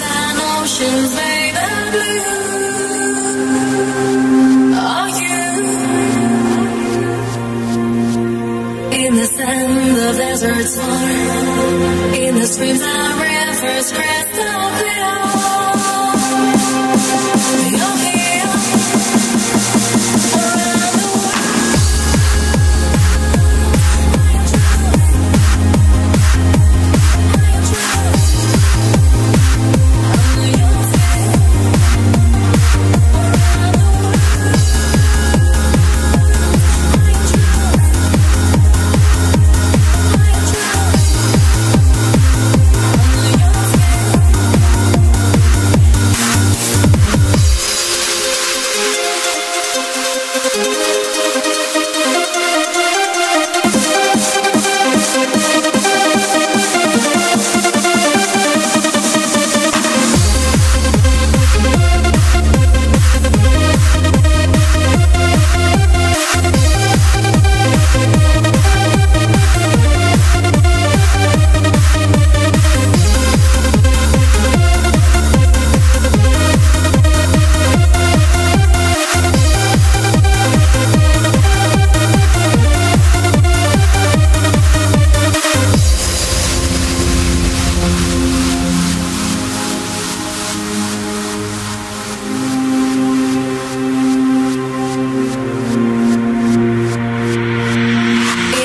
and oceans, blue. Are you in the sand, the deserts far, in the streams and rivers, crystal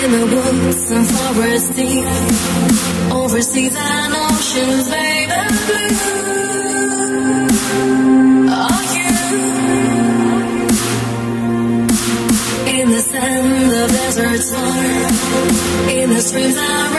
In the woods and forests deep, over seas and oceans, baby blue. Are you in the sand, the deserts far, in the streams and